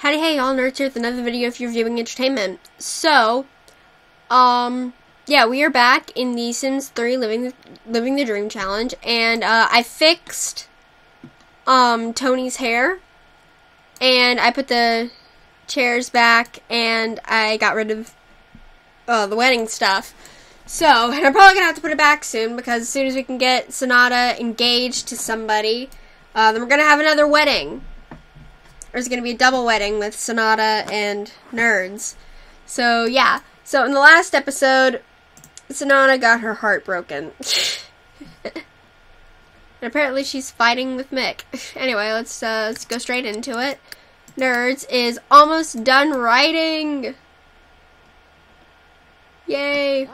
Howdy hey y'all, Nerds here with another video if you're viewing entertainment. So, um, yeah, we are back in the Sims 3 Living the, Living the Dream Challenge, and uh, I fixed um, Tony's hair, and I put the chairs back, and I got rid of uh, the wedding stuff. So, and I'm probably gonna have to put it back soon because as soon as we can get Sonata engaged to somebody, uh, then we're gonna have another wedding. There's gonna be a double wedding with Sonata and Nerds. So yeah. So in the last episode, Sonata got her heart broken. and apparently she's fighting with Mick. Anyway, let's uh, let's go straight into it. Nerds is almost done writing. Yay!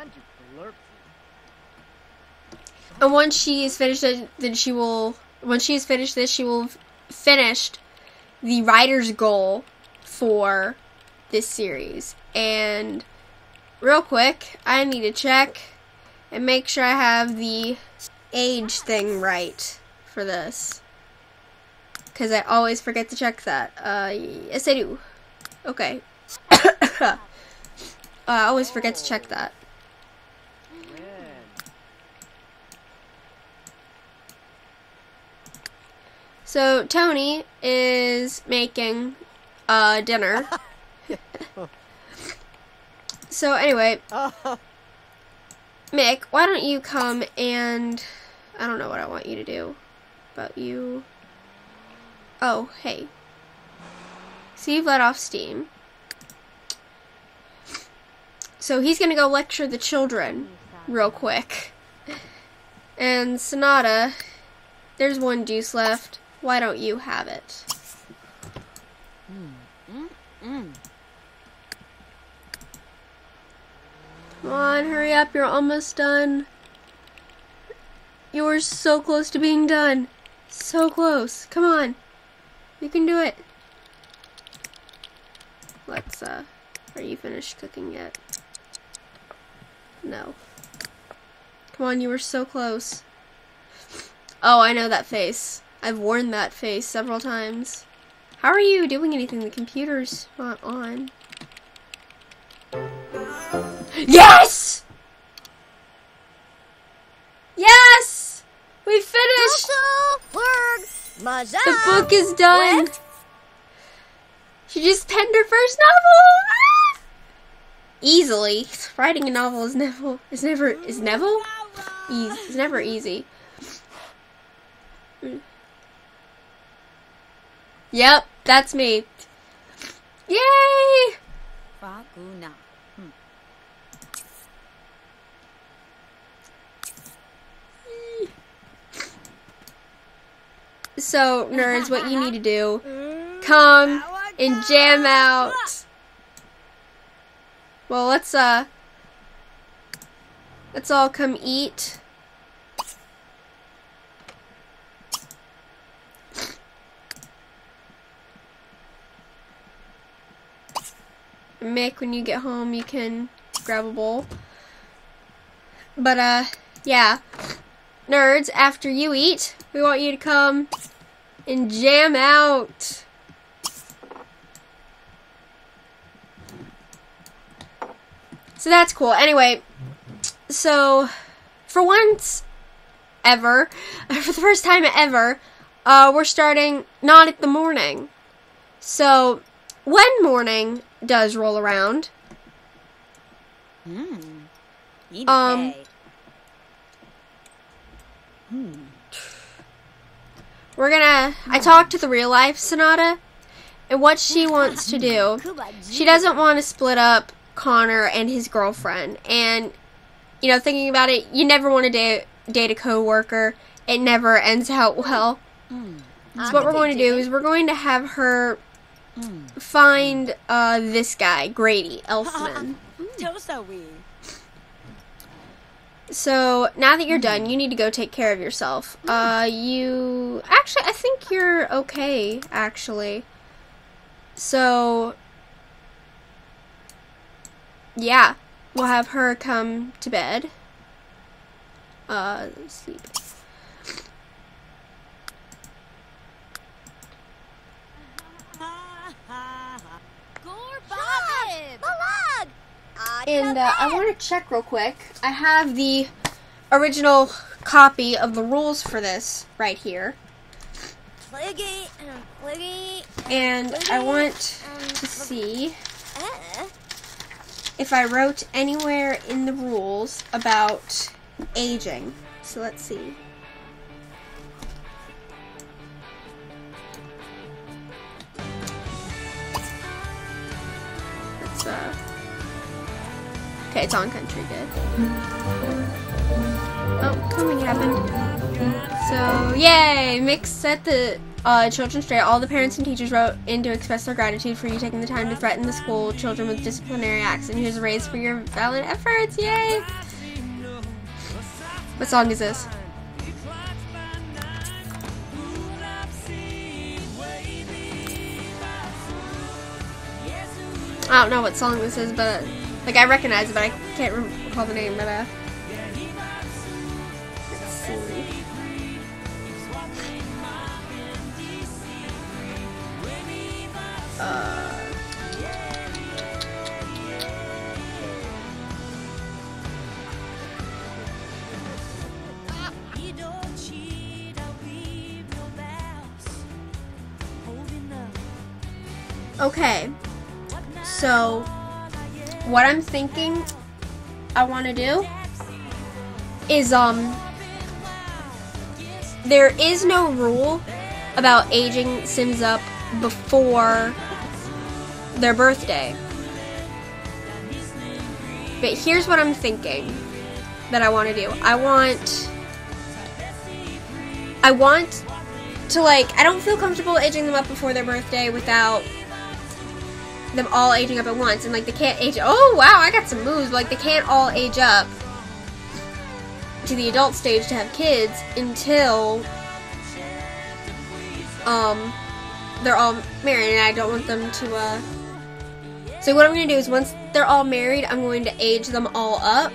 And once she is finished, then she will. Once she has finished this, she will finished the writer's goal for this series. And real quick, I need to check and make sure I have the age thing right for this. Because I always forget to check that. Uh, yes, I do. Okay. uh, I always forget to check that. So Tony is making uh, dinner. so anyway, Mick, why don't you come and I don't know what I want you to do, but you. Oh, hey. So you've let off steam. So he's gonna go lecture the children real quick. And Sonata, there's one juice left. Why don't you have it? Come on, hurry up, you're almost done. You're so close to being done. So close. Come on. You can do it. Let's, uh, are you finished cooking yet? No. Come on, you were so close. Oh, I know that face. I've worn that face several times. How are you doing anything? The computer's not on. Yes! Yes! We finished! The book is done. She just penned her first novel. Ah! Easily, writing a novel is never is never is never. It's never easy. Yep, that's me. Yay! So, nerds, what you need to do, come and jam out. Well, let's, uh, let's all come eat. Mick, when you get home, you can grab a bowl. But, uh, yeah. Nerds, after you eat, we want you to come and jam out. So that's cool. Anyway, so for once ever, for the first time ever, uh, we're starting not at the morning. So when morning does roll around, Mm. Um, we're gonna. I talked to the real life Sonata, and what she wants to do, she doesn't want to split up Connor and his girlfriend. And you know, thinking about it, you never want to date date a coworker. It never ends out well. So what we're going to do is we're going to have her find uh, this guy, Grady Elfman. So now that you're done, you need to go take care of yourself. Uh, you actually, I think you're okay. Actually, so yeah, we'll have her come to bed. Uh, sleep. And uh, I want to check real quick. I have the original copy of the rules for this right here. And I want to see if I wrote anywhere in the rules about aging. So let's see. Let's, uh, okay, it's on country, good. Oh, coming happened. So, yay! Mick set the uh, children straight. All the parents and teachers wrote in to express their gratitude for you taking the time to threaten the school children with disciplinary acts. And here's a raise for your valiant efforts. Yay! What song is this? I don't know what song this is, but like I recognize it, but I can't recall the name. But uh. Uh, okay, so what I'm thinking I want to do is um there is no rule about aging Sims up before their birthday. But here's what I'm thinking that I want to do. I want I want to like I don't feel comfortable aging them up before their birthday without them all aging up at once and like they can't age oh wow I got some moves like they can't all age up to the adult stage to have kids until um they're all married and I don't want them to uh so what I'm gonna do is once they're all married I'm going to age them all up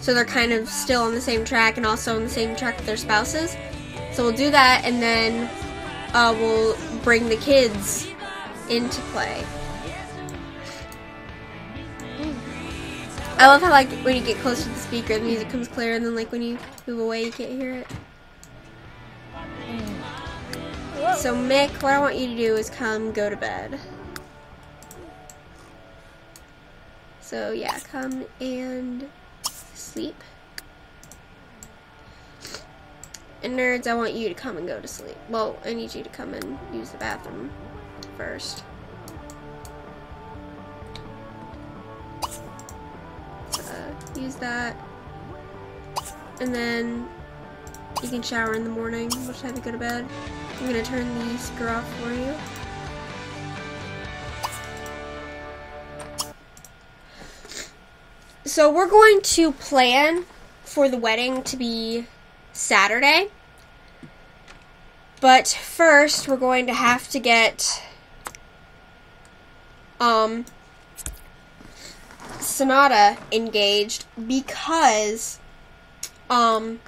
so they're kind of still on the same track and also on the same track with their spouses. So we'll do that and then uh, we'll bring the kids into play. I love how like when you get close to the speaker, the music comes clear, and then like when you move away, you can't hear it. So Mick, what I want you to do is come go to bed. So yeah, come and sleep. And nerds, I want you to come and go to sleep. Well, I need you to come and use the bathroom first. Uh, use that. And then you can shower in the morning. We'll have you go to bed. I'm gonna turn the screw off for you. So we're going to plan for the wedding to be Saturday. But first, we're going to have to get um, Sonata engaged because um,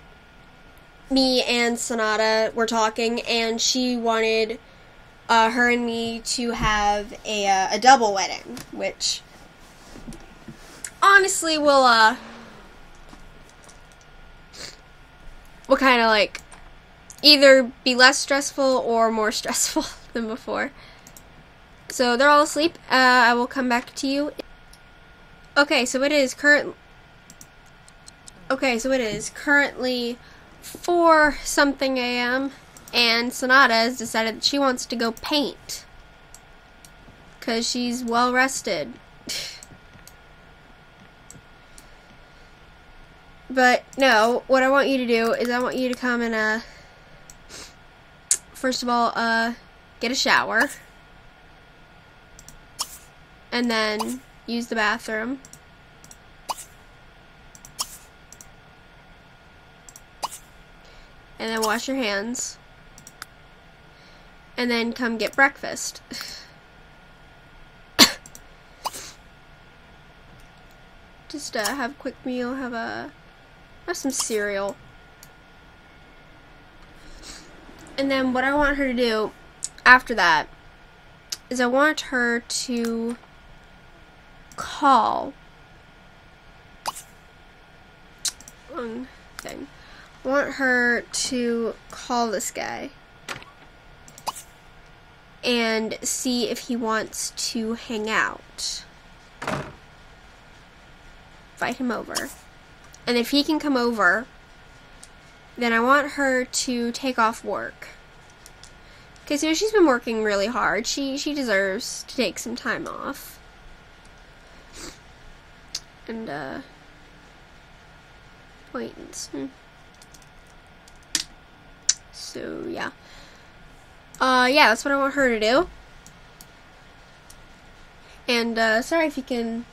me and Sonata were talking, and she wanted uh, her and me to have a uh, a double wedding, which honestly will uh will kind of like either be less stressful or more stressful than before. So they're all asleep. Uh, I will come back to you. Okay, so it is current. Okay, so it is currently four something a.m. and Sonata has decided that she wants to go paint because she's well rested. but no, what I want you to do is I want you to come and uh, first of all, uh, get a shower and then use the bathroom. And then wash your hands. And then come get breakfast. Just uh, have a quick meal, have a have some cereal. And then what I want her to do after that is I want her to call wrong thing. I want her to call this guy and see if he wants to hang out. Invite him over. And if he can come over, then I want her to take off work. Because, you know, she's been working really hard. She, she deserves to take some time off. And, uh, points. Hmm. So, yeah. Uh, yeah, that's what I want her to do. And, uh, sorry if you can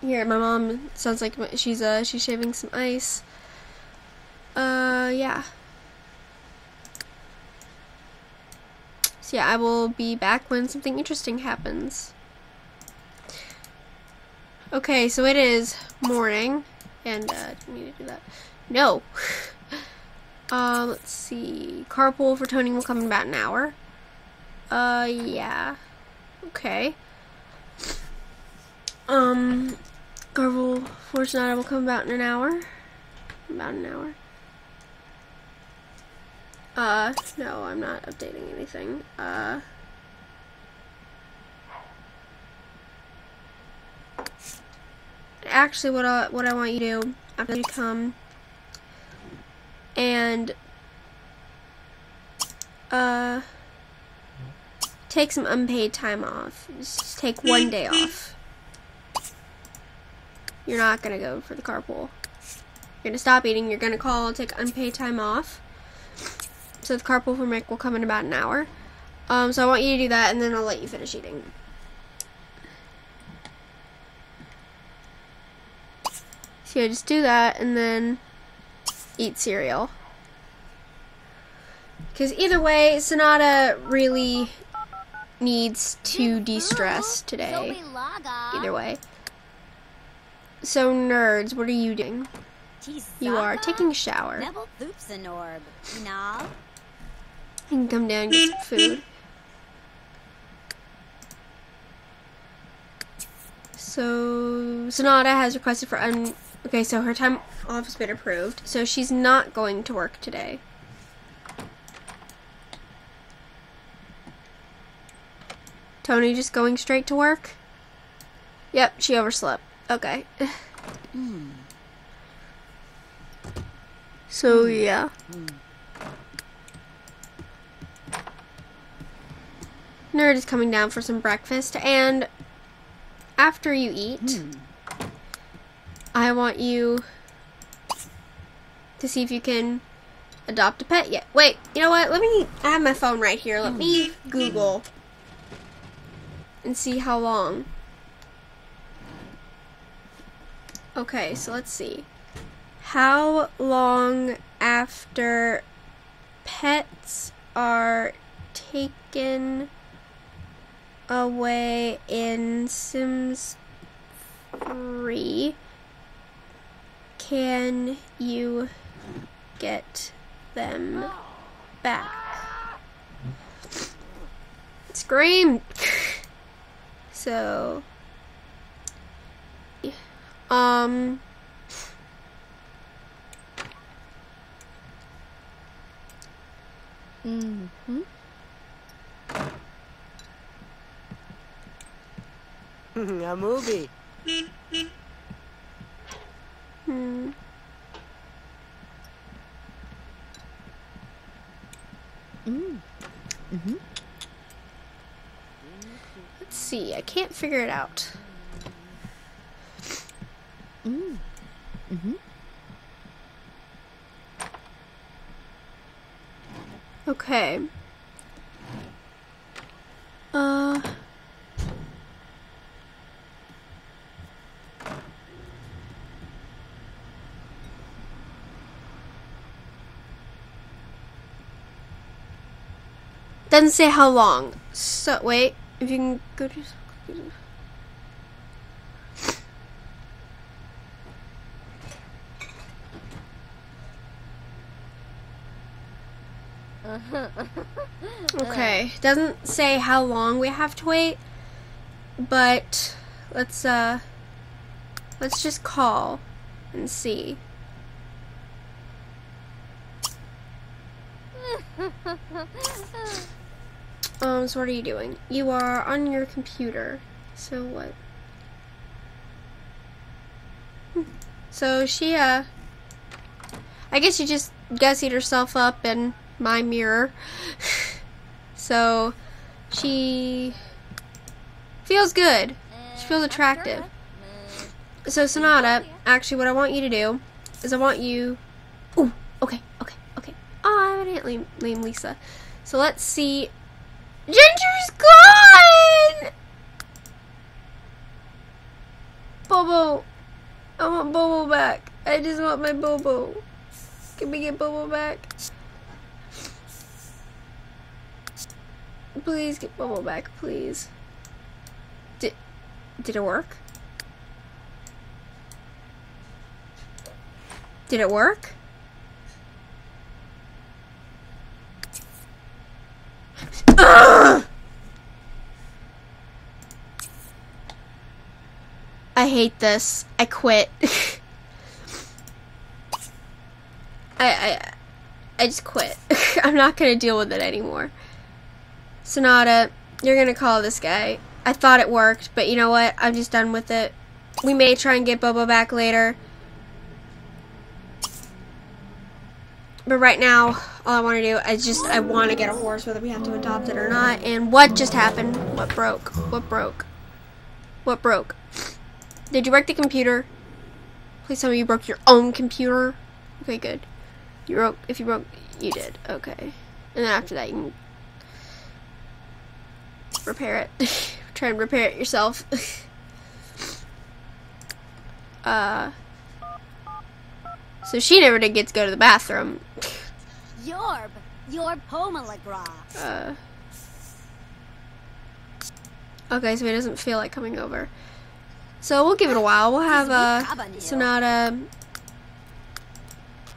hear. My mom sounds like she's, uh, she's shaving some ice. Uh, yeah. So yeah, I will be back when something interesting happens. Okay, so it is morning, and uh, do need to do that? No. uh, let's see. Carpool for Tony will come in about an hour. Uh, yeah. Okay. Um, Carpool for Sonata will come about in an hour. About an hour. Uh, no, I'm not updating anything. Uh, actually, what I, what I want you to do, after you come and, uh, take some unpaid time off. Just take one day off. You're not gonna go for the carpool. You're gonna stop eating, you're gonna call, take unpaid time off so the carpool for Mick will come in about an hour. Um, so I want you to do that, and then I'll let you finish eating. So just do that, and then eat cereal. Because either way, Sonata really needs to de-stress today. Either way. So nerds, what are you doing? You are taking a shower. You can come down and get some food. So, Sonata has requested for un... Okay, so her time off has been approved. So she's not going to work today. Tony just going straight to work? Yep, she overslept. Okay. mm. So, yeah. Mm. Nerd is coming down for some breakfast, and after you eat, mm. I want you to see if you can adopt a pet yet. Wait, you know what? Let me. I have my phone right here. Let me. Google and see how long. Okay, so let's see. How long after pets are taken away in Sims 3 can you get them back? Scream! so, um, mm-hmm. a movie. Hmm. Mm. Mm-hmm. Let's see. I can't figure it out. Mm. Mm-hmm. Okay. Uh. Doesn't say how long. So wait, if you can go to Okay, doesn't say how long we have to wait, but let's uh let's just call and see. Um, so what are you doing? You are on your computer. So what? Hmm. So she uh I guess she just gussied herself up in my mirror. so she feels good. She feels attractive. So Sonata, actually what I want you to do is I want you Ooh, okay, okay, okay. Ah, oh, I didn't name Lisa. So let's see. Ginger's gone! Bobo. I want Bobo back. I just want my Bobo. Can we get Bobo back? Please get Bubble back, please. Did did it work? Did it work? I hate this. I quit. I I I just quit. I'm not gonna deal with it anymore. Sonata, you're gonna call this guy. I thought it worked, but you know what? I'm just done with it. We may try and get Bobo back later. But right now, all I want to do is just, I want to get a horse, whether we have to adopt it or not. And what just happened? What broke? What broke? What broke? Did you break the computer? Please tell me you broke your own computer. Okay, good. You broke, if you broke, you did. Okay. And then after that, you can repair it. Try and repair it yourself. uh, so she never did get to go to the bathroom. Yorb, Yorb Pomalagra. Uh, okay, so he doesn't feel like coming over. So we'll give it a while. We'll have uh, Sonata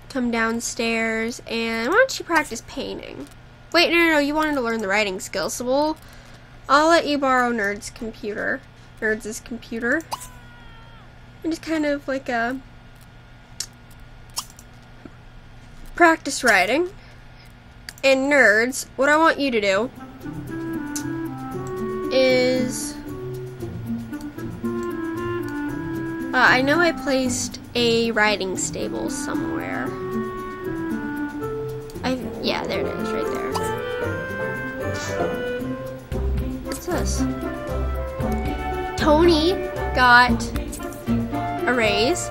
come downstairs, and why don't you practice painting? Wait, no, no, no. You wanted to learn the writing skills, so we'll. I'll let you borrow Nerd's computer, Nerd's computer, and just kind of like uh, practice writing. And nerds, what I want you to do is. Uh, I know I placed a riding stable somewhere. I yeah, there it is, right there. This? Tony got a raise,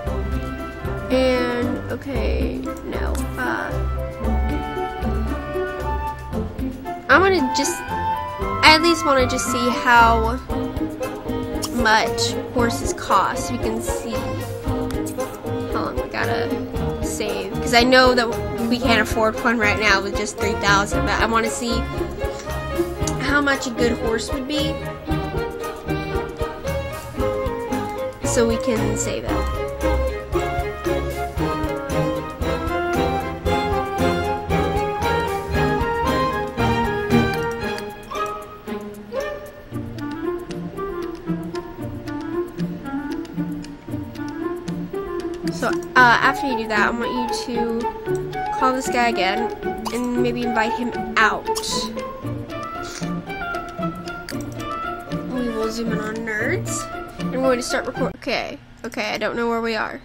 and okay, no. Uh, I want to just, I at least want to just see how much horses cost. We can see how long we gotta save. Because I know that we can't afford one right now with just 3000 but I want to see how much a good horse would be. So we can save it. So uh, after you do that, I want you to call this guy again and maybe invite him out. Zoom in on nerds. And we're going to start recording. Okay, okay, I don't know where we are.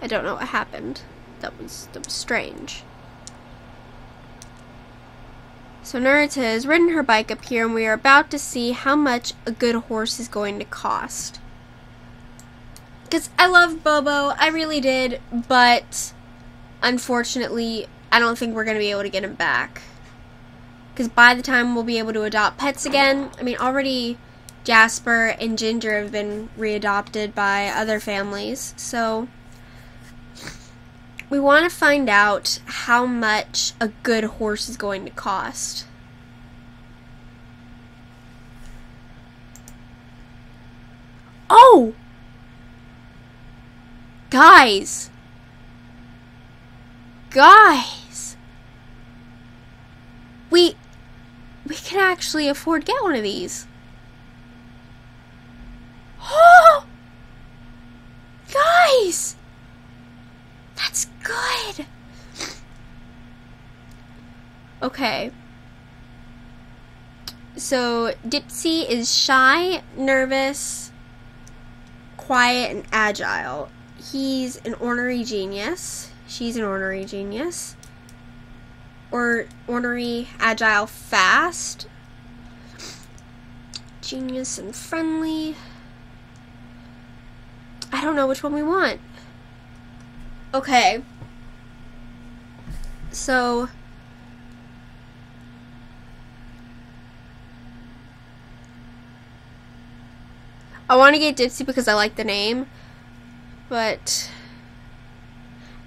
I don't know what happened. That was that was strange. So Nerds has ridden her bike up here and we are about to see how much a good horse is going to cost. Because I love Bobo, I really did, but unfortunately, I don't think we're going to be able to get him back. Because by the time we'll be able to adopt pets again, I mean, already Jasper and Ginger have been readopted by other families, so we want to find out how much a good horse is going to cost. Oh! Guys! Guys! We we can actually afford to get one of these. Oh! Guys! That's good. Okay. So Dipsy is shy, nervous, quiet, and agile. He's an ornery genius. She's an ornery genius. Or ornery, agile, fast. Genius and friendly. I don't know which one we want. Okay. So I want to get Dipsy because I like the name. But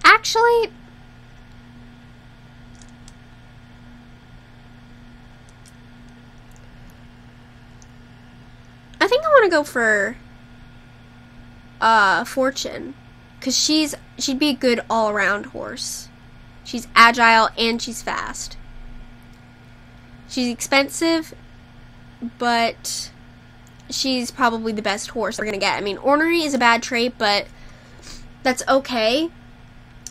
actually I think I want to go for uh Fortune cuz she's she'd be a good all-around horse. She's agile and she's fast. She's expensive, but she's probably the best horse we're gonna get. I mean, ornery is a bad trait, but that's okay.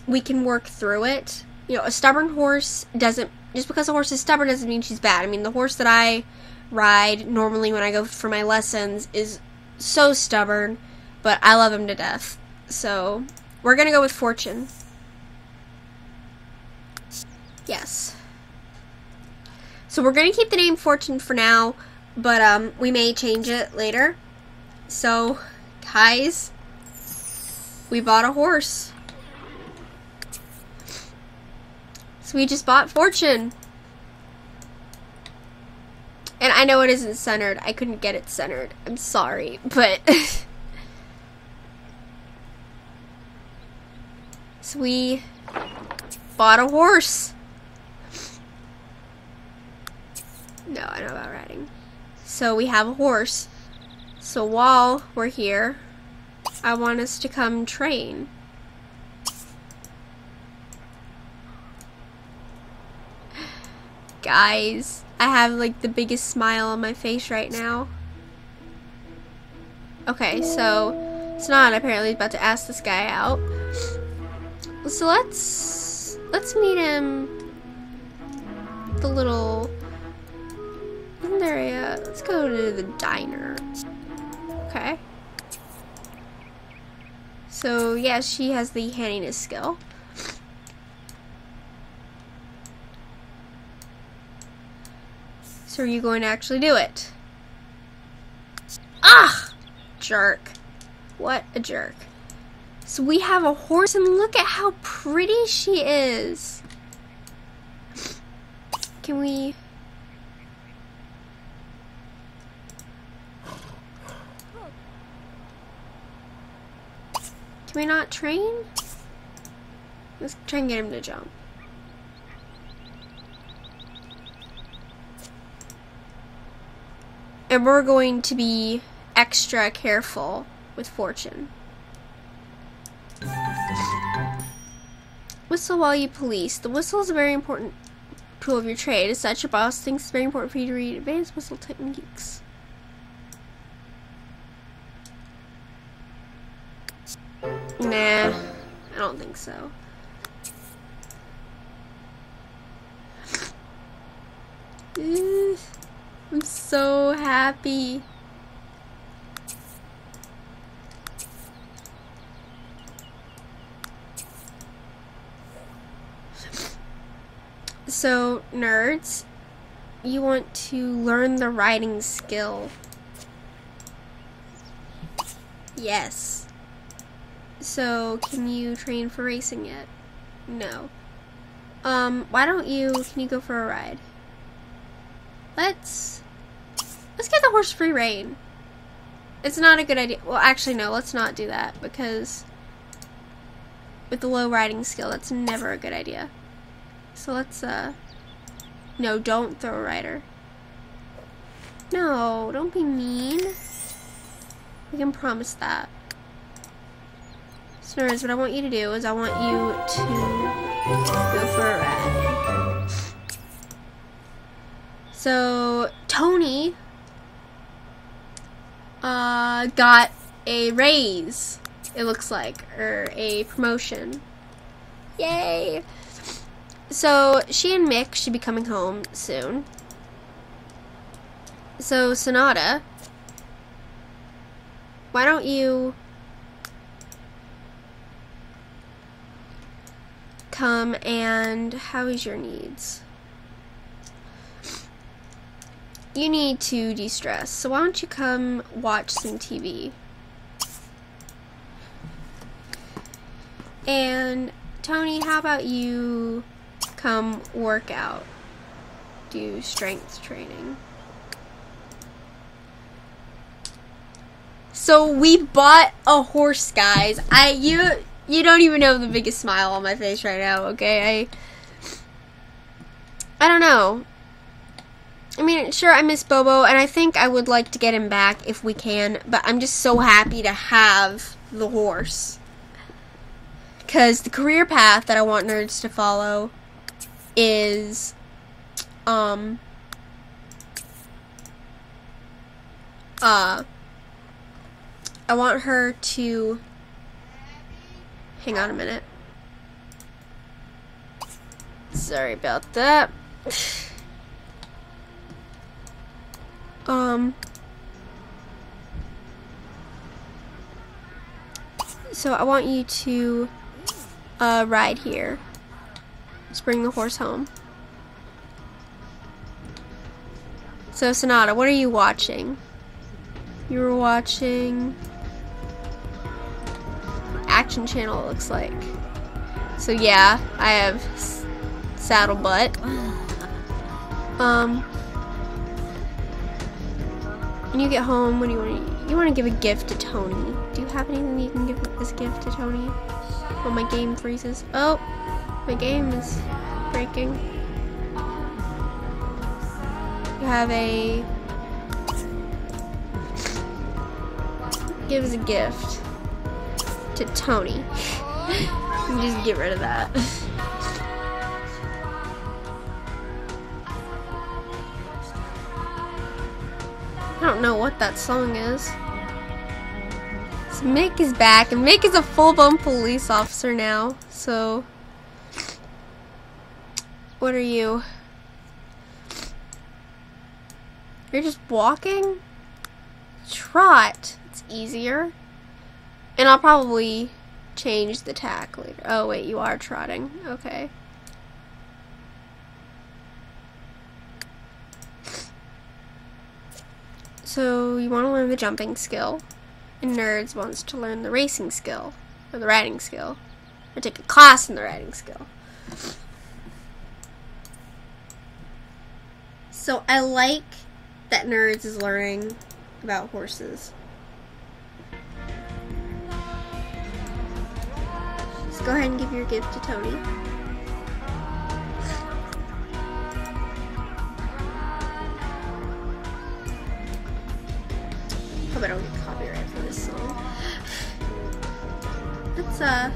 We can work through it. You know, a stubborn horse doesn't just because a horse is stubborn doesn't mean she's bad. I mean, the horse that I ride normally when I go for my lessons is so stubborn, but I love him to death. So, we're gonna go with Fortune. Yes. So we're gonna keep the name Fortune for now but um, we may change it later. So, guys, we bought a horse. So we just bought Fortune. And I know it isn't centered. I couldn't get it centered. I'm sorry, but so we bought a horse. No, I know about riding. So we have a horse. So while we're here, I want us to come train. Guys, I have like the biggest smile on my face right now. Okay, so Snot apparently is about to ask this guy out. So let's let's meet him the little isn't there a, let's go to the diner. Okay. So, yeah, she has the handiness skill. So are you going to actually do it? Ah! Jerk. What a jerk. So we have a horse and look at how pretty she is. Can we... Can we not train? Let's try and get him to jump. And we're going to be extra careful with Fortune. Whistle while you police. The whistle is a very important tool of your trade. As such, your boss thinks it's very important for you to read advanced whistle techniques. Nah, I don't think so. I'm so happy. So, nerds, you want to learn the riding skill. Yes. So, can you train for racing yet? No. Um, why don't you, can you go for a ride? Let's, let's get the horse free rein. It's not a good idea. Well, actually, no, let's not do that because with the low riding skill, that's never a good idea. So let's, uh, no, don't throw a rider. No, don't be mean. We can promise that. Snurs, what I want you to do is I want you to go for a ride. So Tony uh, got a raise. It looks like, or a promotion. Yay! So she and Mick should be coming home soon. So Sonata, why don't you come and how is your needs? You need to de-stress. So why don't you come watch some TV? And Tony, how about you come work out? Do strength training. So we bought a horse, guys. I you you don't even know the biggest smile on my face right now, okay? I I don't know. I mean, sure, I miss Bobo, and I think I would like to get him back if we can, but I'm just so happy to have the horse. Because the career path that I want nerds to follow is, um, uh, I want her to, hang on a minute. Sorry about that. Um. So I want you to uh, ride here. Let's bring the horse home. So Sonata, what are you watching? You were watching Action Channel. It looks like. So yeah, I have saddle butt. Um. When you get home, what do you want to? You want to give a gift to Tony. Do you have anything you can give as a gift to Tony? Oh, my game freezes. Oh, my game is breaking. You have a. Gives a gift to Tony. just get rid of that. I don't know what that song is. So Mick is back, and Mick is a full-blown police officer now. So, what are you? You're just walking? Trot. It's easier. And I'll probably change the tack later. Oh wait, you are trotting. Okay. So you want to learn the jumping skill, and Nerds wants to learn the racing skill, or the riding skill, or take a class in the riding skill. So I like that Nerds is learning about horses. Let's go ahead and give your gift to Tony. Hope I don't get copyright for this song. Let's uh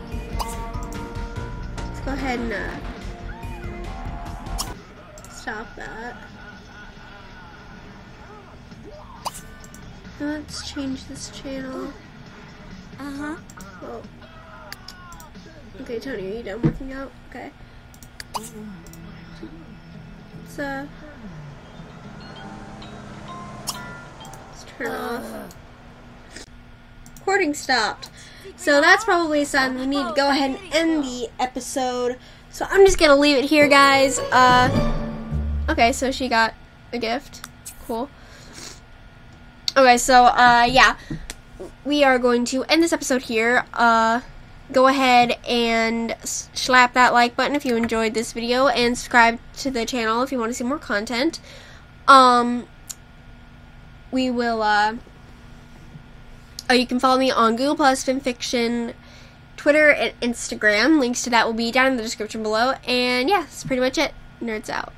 let's go ahead and uh stop that. Let's change this channel. Uh huh. Well, okay, Tony, are you done working out? Okay. Let's uh let's turn it off. Recording stopped. So that's probably a sign we need to go ahead and end the episode. So I'm just gonna leave it here, guys. Uh, okay, so she got a gift. Cool. Okay, so uh, yeah, we are going to end this episode here. Uh, go ahead and slap that like button if you enjoyed this video, and subscribe to the channel if you want to see more content. Um, we will. Uh, Oh, you can follow me on Google Plus, FanFiction, Twitter, and Instagram. Links to that will be down in the description below. And yeah, that's pretty much it. Nerds out.